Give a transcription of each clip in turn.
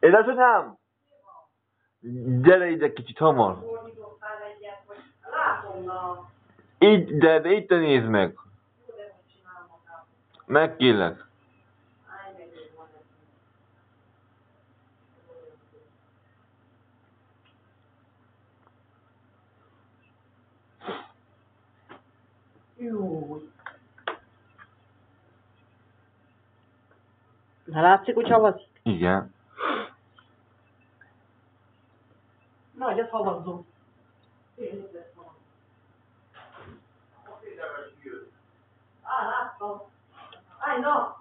Én azt nem. Gyere ide kicsit hamar. Így, de, de itt nézd meg. Megkérlek. Jó. Na látszik, hogy havazik? Igen. Na, hogy ez havazó. Á, láttam. Állj, na,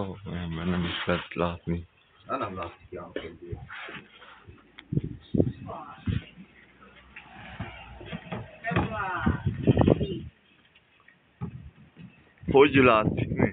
állj! Na, gyere te is, gyere, gyere. Igen? Jó, ember nem is lehet látni. Na nem látszik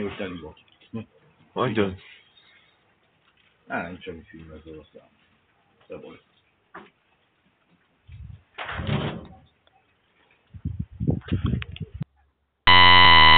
miután ivott. Hagyjad. Hm? Á, nem semmi film ez a szám. Te vagy.